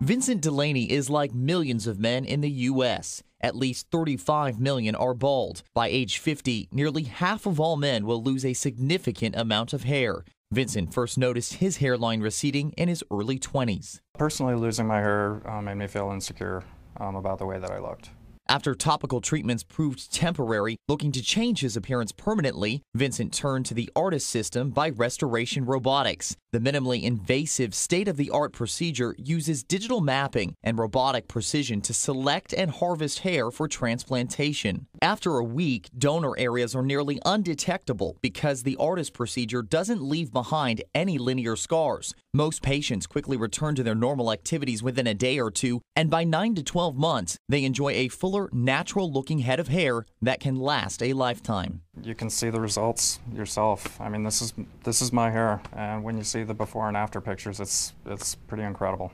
Vincent Delaney is like millions of men in the U.S. At least 35 million are bald. By age 50, nearly half of all men will lose a significant amount of hair. Vincent first noticed his hairline receding in his early 20s. Personally, losing my hair uh, made me feel insecure um, about the way that I looked. After topical treatments proved temporary, looking to change his appearance permanently, Vincent turned to the ARTAS system by Restoration Robotics. The minimally invasive state of the art procedure uses digital mapping and robotic precision to select and harvest hair for transplantation. After a week, donor areas are nearly undetectable because the ARTAS procedure doesn't leave behind any linear scars. Most patients quickly return to their normal activities within a day or two, and by 9 to 12 months, they enjoy a fuller, natural looking head of hair that can last a lifetime. You can see the results yourself. I mean, this is this is my hair, and when you see the before and after pictures, it's it's pretty incredible.